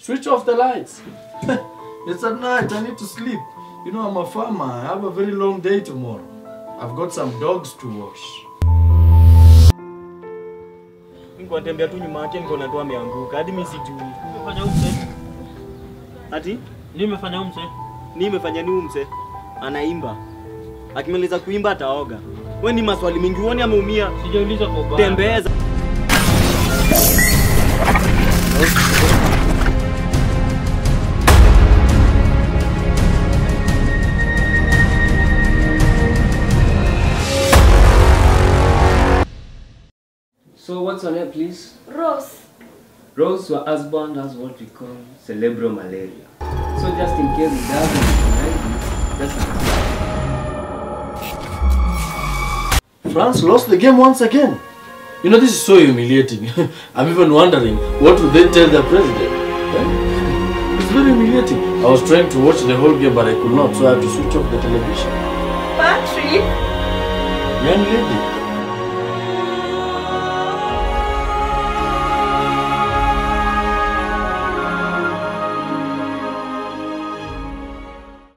Switch off the lights. it's at night. I need to sleep. You know, I'm a farmer. I have a very long day tomorrow. I've got some dogs to wash. Niko natembea tu nyuma yake niko natoa ameanguka. Hadi mimi sijui. Nimefanya huyu mse. Ati Nimefanya huyu mse. ni imefanya ni umse anaimba. Akimaliza kuimba ataoga. We ni maswali mengi uone ameumia. Sijauliza kwa baba. Tembeza. So what's your name, please? Rose. Rose, your husband has what we call cerebral malaria. So just in case it doesn't recognize you, just France lost the game once again. You know, this is so humiliating. I'm even wondering, what would they tell the president? Eh? It's very humiliating. I was trying to watch the whole game, but I could not, so I had to switch off the television. Patrick. Young lady,